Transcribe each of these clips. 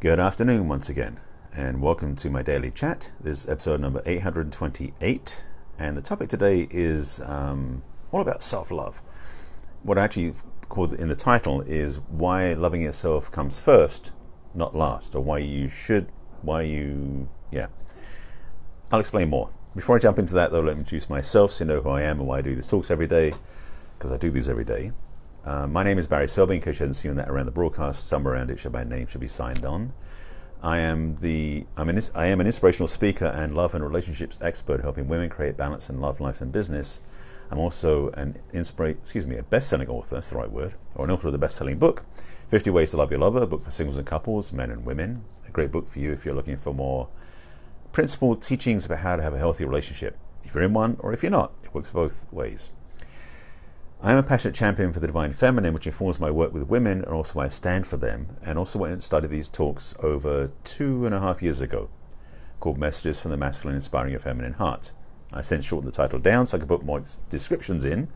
Good afternoon once again, and welcome to my daily chat. This is episode number 828, and the topic today is um, all about self love. What I actually called in the title is why loving yourself comes first, not last, or why you should, why you, yeah. I'll explain more. Before I jump into that, though, let me introduce myself so you know who I am and why I do these talks every day, because I do these every day. Uh, my name is Barry Selby, in case you haven't seen that around the broadcast. Somewhere around it, should my name should be signed on. I am the I'm an, I am an inspirational speaker and love and relationships expert, helping women create balance in love, life, and business. I'm also an inspira- excuse me, a best-selling author. That's the right word, or an author of the best-selling book, 50 Ways to Love Your Lover, a book for singles and couples, men and women. A great book for you if you're looking for more principled teachings about how to have a healthy relationship. If you're in one, or if you're not, it works both ways. I am a passionate champion for the divine feminine, which informs my work with women and also why I stand for them, and also went and started these talks over two and a half years ago, called Messages from the Masculine Inspiring Your Feminine Heart. I since shortened the title down so I could put more descriptions in,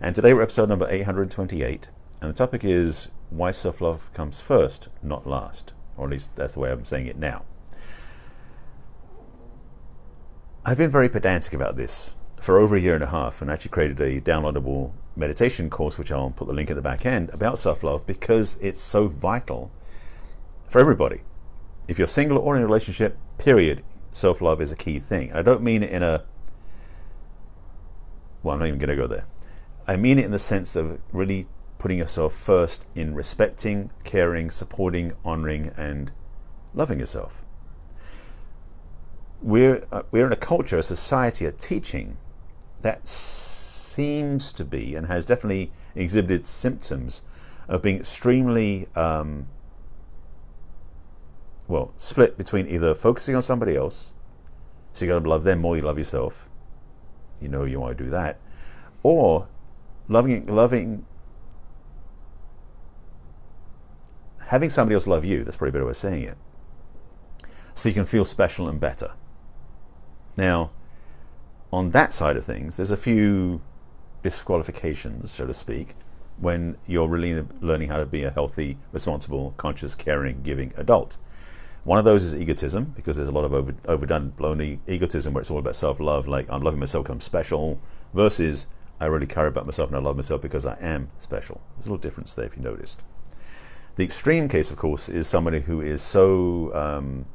and today we're episode number 828, and the topic is why self love comes first, not last, or at least that's the way I'm saying it now. I've been very pedantic about this for over a year and a half and actually created a downloadable meditation course, which I'll put the link at the back end, about self love because it's so vital for everybody. If you're single or in a relationship, period, self love is a key thing. I don't mean it in a, well, I'm not even going to go there. I mean it in the sense of really putting yourself first in respecting, caring, supporting, honoring, and loving yourself. We're, uh, we're in a culture, a society, a teaching that seems to be and has definitely exhibited symptoms of being extremely um, well split between either focusing on somebody else, so you got to love them more you love yourself. You know you want to do that, or loving loving having somebody else love you. That's probably a better way of saying it. So you can feel special and better. Now, on that side of things, there's a few disqualifications, so to speak, when you're really learning how to be a healthy, responsible, conscious, caring, giving adult. One of those is egotism, because there's a lot of over, overdone, blown egotism where it's all about self love, like I'm loving myself because I'm special, versus I really care about myself and I love myself because I am special. There's a little difference there if you noticed. The extreme case, of course, is somebody who is so um,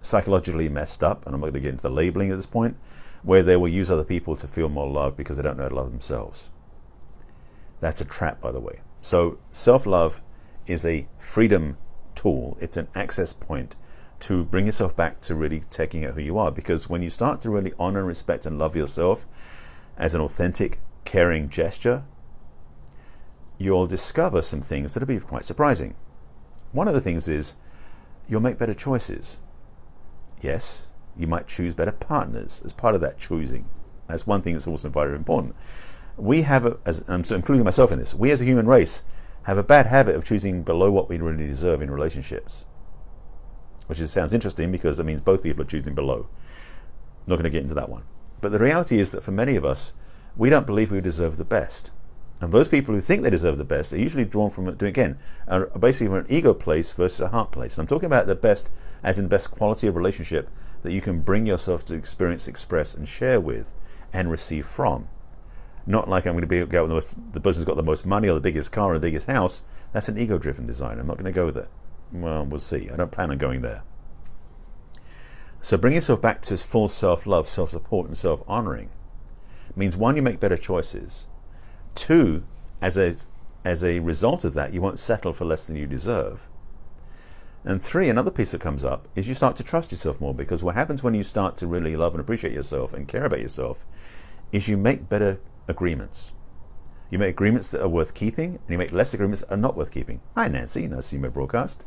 psychologically messed up, and I'm not going to get into the labeling at this point, where they will use other people to feel more love because they don't know how to love themselves. That's a trap, by the way. So, self love is a freedom tool, it's an access point to bring yourself back to really taking out who you are. Because when you start to really honor, respect, and love yourself as an authentic, caring gesture, you'll discover some things that'll be quite surprising. One of the things is you'll make better choices. Yes, you might choose better partners as part of that choosing. That's one thing that's also very important. We have, a, as I'm including myself in this, we as a human race have a bad habit of choosing below what we really deserve in relationships. Which is, sounds interesting because that means both people are choosing below. I'm not going to get into that one. But the reality is that for many of us, we don't believe we deserve the best. And those people who think they deserve the best are usually drawn from, doing again, are basically from an ego place versus a heart place. And I'm talking about the best as in the best quality of relationship that you can bring yourself to experience, express, and share with and receive from. Not like I'm going to be go with the, the person who's got the most money or the biggest car or the biggest house. That's an ego driven design. I'm not going to go there. Well, we'll see. I don't plan on going there. So bring yourself back to full self love, self support, and self honoring means one, you make better choices. Two, as a, as a result of that, you won't settle for less than you deserve. And three, another piece that comes up is you start to trust yourself more because what happens when you start to really love and appreciate yourself and care about yourself is you make better agreements. You make agreements that are worth keeping and you make less agreements that are not worth keeping. Hi, Nancy. Nice to see you my broadcast.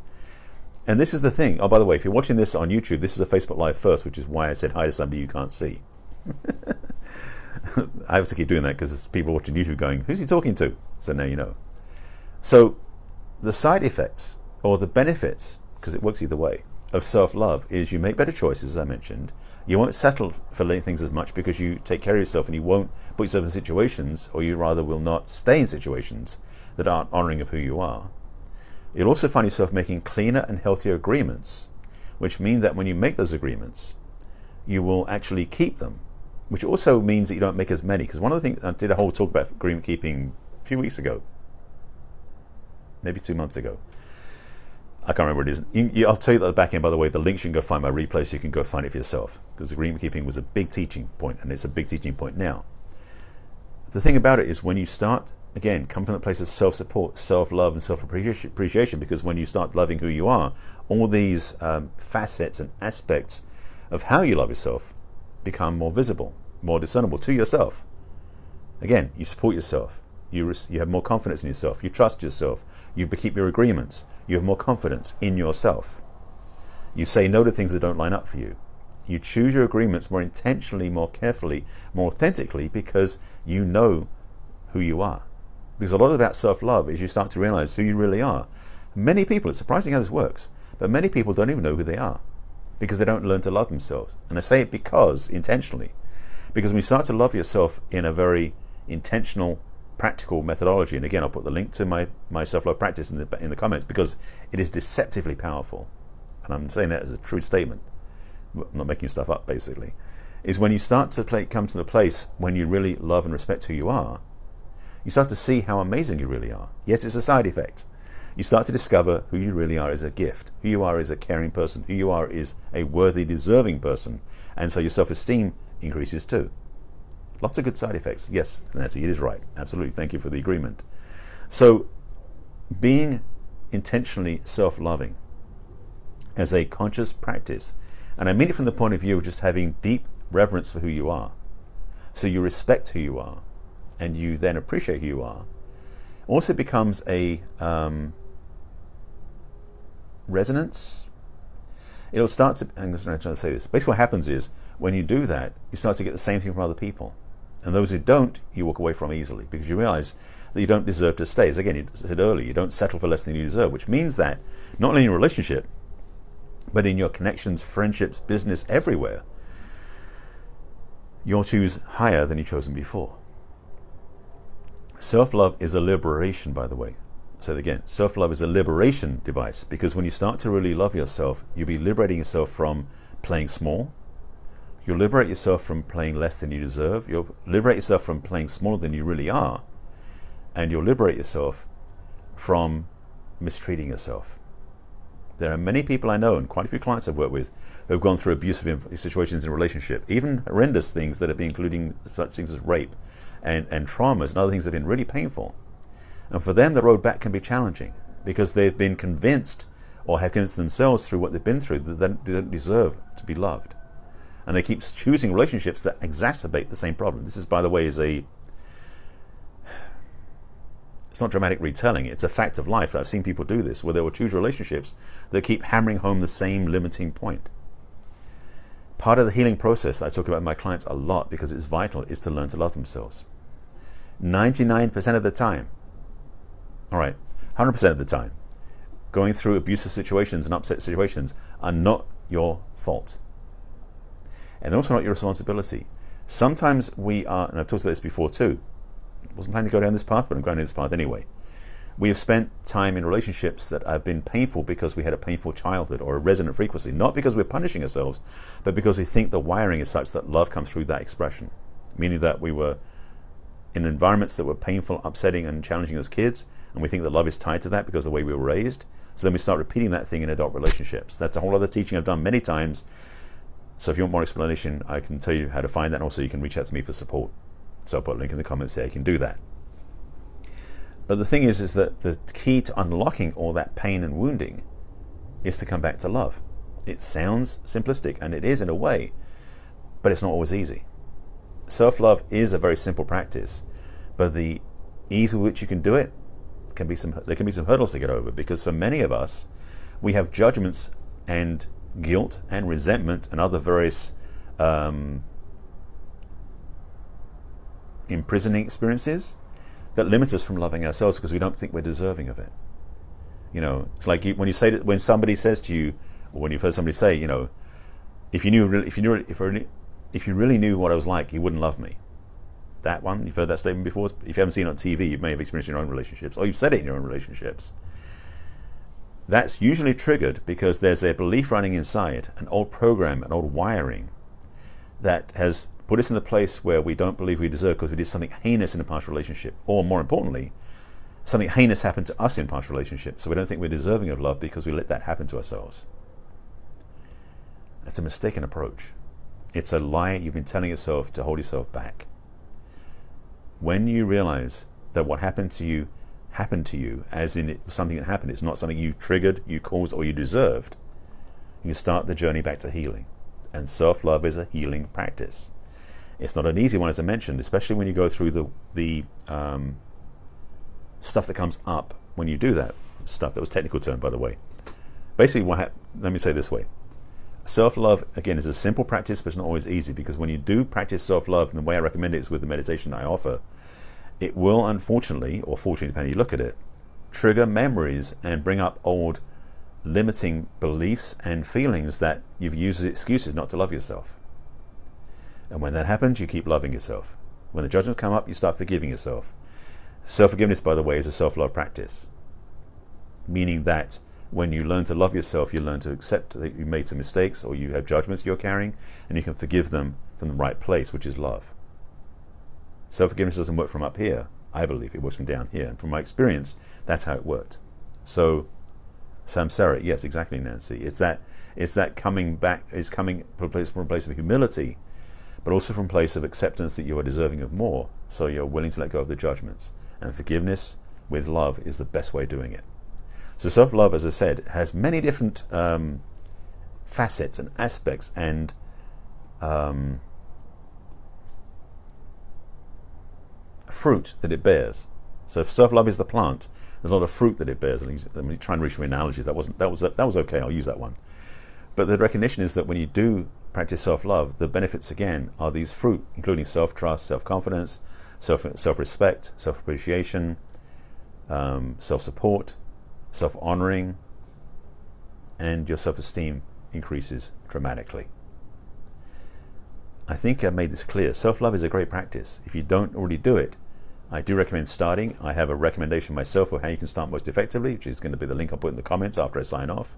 And this is the thing. Oh, by the way, if you're watching this on YouTube, this is a Facebook Live first, which is why I said hi to somebody you can't see. I have to keep doing that because there's people watching YouTube going, who's he talking to? So now you know. So the side effects or the benefits because it works either way, of self love is you make better choices, as I mentioned. You won't settle for things as much because you take care of yourself and you won't put yourself in situations, or you rather will not stay in situations that aren't honoring of who you are. You'll also find yourself making cleaner and healthier agreements, which mean that when you make those agreements, you will actually keep them, which also means that you don't make as many. Because one of the things I did a whole talk about agreement keeping a few weeks ago, maybe two months ago. I can't remember what it is. You, you, I'll tell you that back end, by the way, the links you can go find my replay so you can go find it for yourself. Because agreement keeping was a big teaching point, and it's a big teaching point now. The thing about it is when you start, again, come from the place of self support, self love, and self appreciation, because when you start loving who you are, all these um, facets and aspects of how you love yourself become more visible, more discernible to yourself. Again, you support yourself. You, you have more confidence in yourself. You trust yourself. You keep your agreements. You have more confidence in yourself. You say no to things that don't line up for you. You choose your agreements more intentionally, more carefully, more authentically because you know who you are. Because a lot of about self love is you start to realize who you really are. Many people, it's surprising how this works, but many people don't even know who they are because they don't learn to love themselves. And I say it because, intentionally, because when you start to love yourself in a very intentional, practical methodology, and again, I'll put the link to my, my self love practice in the, in the comments because it is deceptively powerful. And I'm saying that as a true statement. I'm not making stuff up, basically. Is when you start to play, come to the place when you really love and respect who you are, you start to see how amazing you really are. Yes, it's a side effect you start to discover who you really are as a gift, who you are as a caring person, who you are is a worthy, deserving person. And so your self esteem increases too. Lots of good side effects. Yes, Nancy, it is right. Absolutely. Thank you for the agreement. So, being intentionally self loving as a conscious practice, and I mean it from the point of view of just having deep reverence for who you are. So, you respect who you are, and you then appreciate who you are. Also becomes a um, resonance. It'll start to, I'm just trying to say this. Basically, what happens is when you do that, you start to get the same thing from other people. And those who don't, you walk away from easily because you realize that you don't deserve to stay. As again, you said earlier, you don't settle for less than you deserve, which means that not only in your relationship, but in your connections, friendships, business, everywhere, you'll choose higher than you've chosen before. Self love is a liberation, by the way say again self love is a liberation device because when you start to really love yourself, you'll be liberating yourself from playing small. You'll liberate yourself from playing less than you deserve. You'll liberate yourself from playing smaller than you really are. And you'll liberate yourself from mistreating yourself. There are many people I know, and quite a few clients I've worked with, who have gone through abusive situations in relationship, even horrendous things that have been including such things as rape and, and traumas and other things that have been really painful. And for them, the road back can be challenging because they've been convinced or have convinced themselves through what they've been through that they don't deserve to be loved. And they keep choosing relationships that exacerbate the same problem. This is, by the way, is a it's not dramatic retelling. It's a fact of life. I've seen people do this, where they will choose relationships that keep hammering home the same limiting point. Part of the healing process I talk about with my clients a lot because it's vital is to learn to love themselves. 99% of the time, all right, 100% of the time, going through abusive situations and upset situations are not your fault. And they're also not your responsibility. Sometimes we are, and I've talked about this before too, wasn't planning to go down this path, but I'm going down this path anyway. We have spent time in relationships that have been painful because we had a painful childhood or a resonant frequency, not because we're punishing ourselves, but because we think the wiring is such that love comes through that expression. Meaning that we were in environments that were painful, upsetting, and challenging as kids, and we think that love is tied to that because of the way we were raised. So then we start repeating that thing in adult relationships. That's a whole other teaching I've done many times. So if you want more explanation, I can tell you how to find that, and also you can reach out to me for support. So I'll put a link in the comments here. You can do that. But the thing is, is that the key to unlocking all that pain and wounding is to come back to love. It sounds simplistic, and it is in a way, but it's not always easy. Self love is a very simple practice, but the ease with which you can do it can be some there can be some hurdles to get over because for many of us, we have judgments and guilt and resentment and other various um, imprisoning experiences that limit us from loving ourselves because we don't think we're deserving of it. You know, it's like you, when you say that when somebody says to you, or when you've heard somebody say, you know, if you knew, if you knew, if if you really knew what I was like, you wouldn't love me. That one, you've heard that statement before. If you haven't seen it on TV, you may have experienced in your own relationships, or you've said it in your own relationships. that's usually triggered because there's a belief running inside, an old program, an old wiring that has put us in the place where we don't believe we deserve because we did something heinous in a past relationship. Or more importantly, something heinous happened to us in past relationship. So we don't think we're deserving of love because we let that happen to ourselves. That's a mistaken approach. It's a lie you've been telling yourself to hold yourself back. When you realize that what happened to you happened to you, as in it was something that happened, it's not something you triggered, you caused, or you deserved, you start the journey back to healing. And self love is a healing practice. It's not an easy one, as I mentioned, especially when you go through the, the um, stuff that comes up when you do that stuff. That was technical term, by the way. Basically, what ha- let me say this way self love, again, is a simple practice, but it's not always easy because when you do practice self love, and the way I recommend it is with the meditation I offer, it will unfortunately, or fortunately, depending how you look at it, trigger memories and bring up old limiting beliefs and feelings that you've used as excuses not to love yourself. And when that happens, you keep loving yourself. When the judgments come up, you start forgiving yourself. Self forgiveness, by the way, is a self love practice, meaning that when you learn to love yourself, you learn to accept that you made some mistakes or you have judgments you're carrying, and you can forgive them from the right place, which is love. Self forgiveness doesn't work from up here. I believe it works from down here. And from my experience, that's how it worked. So, samsara, yes, exactly, Nancy. It's that it's that coming back, is coming from a, place, from a place of humility, but also from a place of acceptance that you are deserving of more. So you're willing to let go of the judgments. And forgiveness with love is the best way of doing it. So self love, as I said, has many different um, facets and aspects and um, fruit that it bears. So if self love is the plant, there's a lot of fruit that it bears. Let me try and reach my analogies. That wasn't that was that was okay. I'll use that one. But the recognition is that when you do practice self love, the benefits again are these fruit, including self trust, self confidence, self self respect, self appreciation, um, self support, self honoring, and your self esteem increases dramatically. I think I've made this clear. Self love is a great practice. If you don't already do it, I do recommend starting. I have a recommendation myself of how you can start most effectively, which is going to be the link I'll put in the comments after I sign off.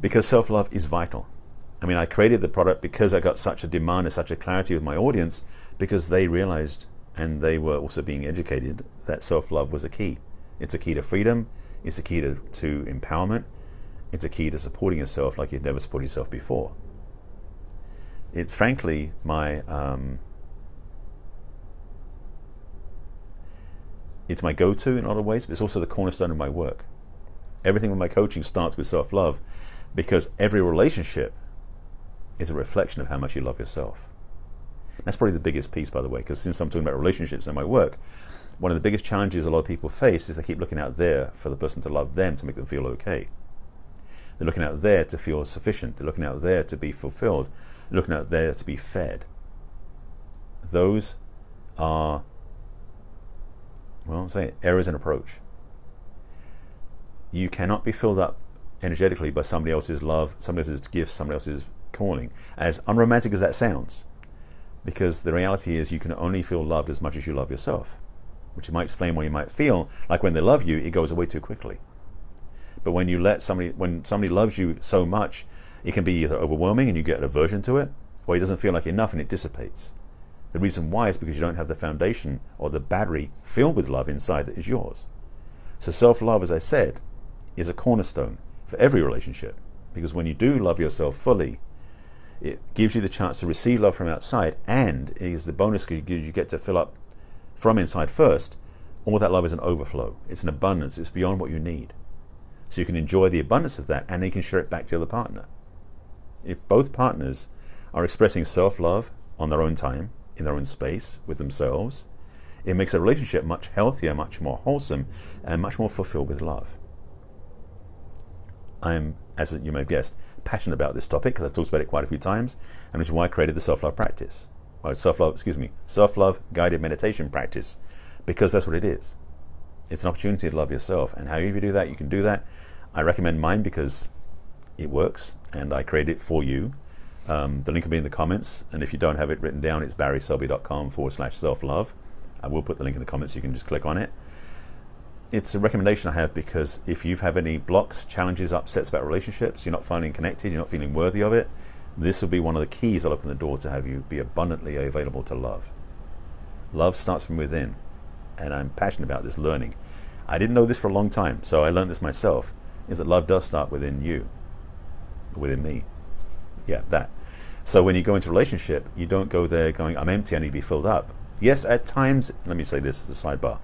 Because self love is vital. I mean, I created the product because I got such a demand and such a clarity with my audience because they realized and they were also being educated that self love was a key. It's a key to freedom, it's a key to, to empowerment, it's a key to supporting yourself like you'd never supported yourself before. It's frankly my. Um, it's my go-to in a lot of ways, but it's also the cornerstone of my work. Everything with my coaching starts with self-love because every relationship is a reflection of how much you love yourself. That's probably the biggest piece, by the way, because since I'm talking about relationships in my work, one of the biggest challenges a lot of people face is they keep looking out there for the person to love them to make them feel okay. They're looking out there to feel sufficient. They're looking out there to be fulfilled. They're looking out there to be fed. Those are, well, say errors in approach. You cannot be filled up energetically by somebody else's love, somebody else's gift, somebody else's calling, as unromantic as that sounds. Because the reality is, you can only feel loved as much as you love yourself, which might explain why you might feel like when they love you, it goes away too quickly. But when you let somebody, when somebody loves you so much, it can be either overwhelming and you get an aversion to it, or it doesn't feel like enough and it dissipates. The reason why is because you don't have the foundation or the battery filled with love inside that is yours. So self love, as I said, is a cornerstone for every relationship. Because when you do love yourself fully, it gives you the chance to receive love from outside, and is the bonus because you get to fill up from inside first. All that love is an overflow. It's an abundance. It's beyond what you need. So you can enjoy the abundance of that, and you can share it back to the other partner. If both partners are expressing self-love on their own time, in their own space, with themselves, it makes a relationship much healthier, much more wholesome, and much more fulfilled with love. I am, as you may have guessed, passionate about this topic because I've talked about it quite a few times, and which is why I created the self-love practice. Or self-love, excuse me, self-love guided meditation practice, because that's what it is. It's an opportunity to love yourself, and however you do that, you can do that. I recommend mine because it works, and I created it for you. Um, the link will be in the comments, and if you don't have it written down, it's barryselby.com forward slash self-love. I will put the link in the comments, so you can just click on it. it's a recommendation I have because if you have any blocks, challenges, upsets about relationships, you're not feeling connected, you're not feeling worthy of it, this will be one of the keys that'll open the door to have you be abundantly available to love. Love starts from within, and I'm passionate about this learning. I didn't know this for a long time, so I learned this myself. Is that love does start within you, within me. Yeah, that. So when you go into relationship, you don't go there going, "I'm empty, I need to be filled up." Yes, at times. Let me say this as a sidebar.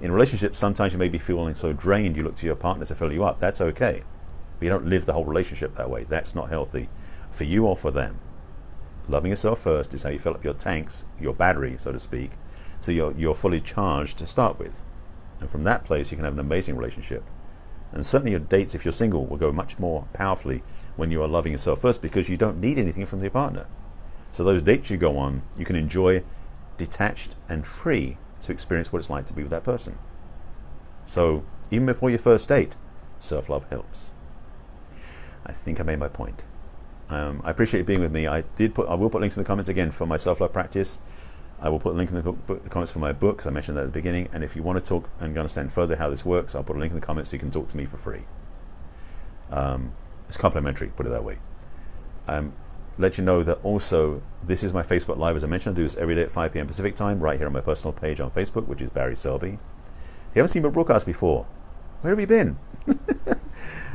In relationships, sometimes you may be feeling so drained, you look to your partner to fill you up. That's okay, but you don't live the whole relationship that way. That's not healthy for you or for them. Loving yourself first is how you fill up your tanks, your battery, so to speak, so you're, you're fully charged to start with. And from that place, you can have an amazing relationship. And certainly your dates, if you're single, will go much more powerfully when you are loving yourself first because you don't need anything from your partner. So those dates you go on, you can enjoy detached and free to experience what it's like to be with that person. So even before your first date, self-love helps. I think I made my point. Um, I appreciate you being with me. I did put, I will put links in the comments again for my self-love practice. I will put a link in the, book, the comments for my books. I mentioned that at the beginning. And if you want to talk and understand further how this works, I'll put a link in the comments so you can talk to me for free. Um, it's complimentary, put it that way. Um, let you know that also this is my Facebook Live. As I mentioned, I do this every day at 5 p.m. Pacific time, right here on my personal page on Facebook, which is Barry Selby. If you haven't seen my broadcast before, where have you been?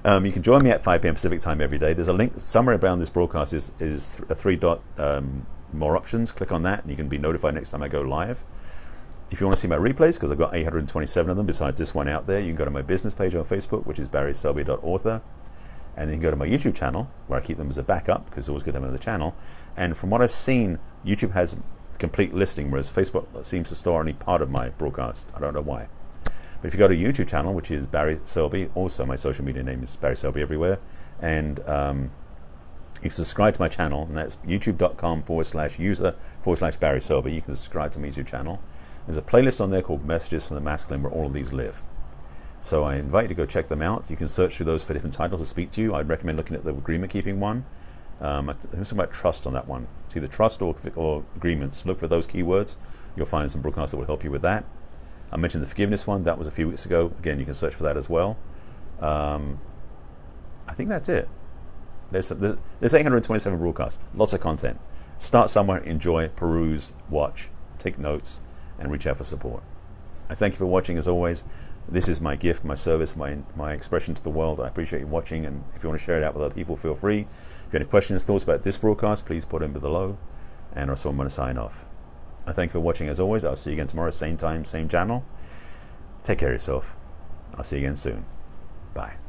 Um, you can join me at 5 p.m. Pacific time every day. There's a link somewhere around this broadcast is, is a three dot um, more options. Click on that and you can be notified next time I go live. If you want to see my replays, because I've got 827 of them besides this one out there, you can go to my business page on Facebook, which is barryselby.author. And then you can go to my YouTube channel, where I keep them as a backup, because it's always good to have another channel. And from what I've seen, YouTube has complete listing, whereas Facebook seems to store only part of my broadcast. I don't know why. But if you go to YouTube channel, which is Barry Selby, also my social media name is Barry Selby everywhere, and um, you subscribe to my channel, and that's youtube.com forward slash user forward slash Barry Selby. You can subscribe to my YouTube channel. There's a playlist on there called Messages from the Masculine where all of these live. So I invite you to go check them out. You can search through those for different titles to speak to you. I'd recommend looking at the agreement keeping one. Um, I talking about trust on that one. See the trust or, or agreements. Look for those keywords. You'll find some broadcasts that will help you with that. I mentioned the forgiveness one. That was a few weeks ago. Again, you can search for that as well. Um, I think that's it. There's, there's 827 broadcasts. Lots of content. Start somewhere, enjoy, peruse, watch, take notes, and reach out for support. I thank you for watching as always. This is my gift, my service, my, my expression to the world. I appreciate you watching, and if you want to share it out with other people, feel free. If you have any questions, thoughts about this broadcast, please put them below. And also, I'm going to sign off. I thank you for watching as always. I'll see you again tomorrow, same time, same channel. Take care of yourself. I'll see you again soon. Bye.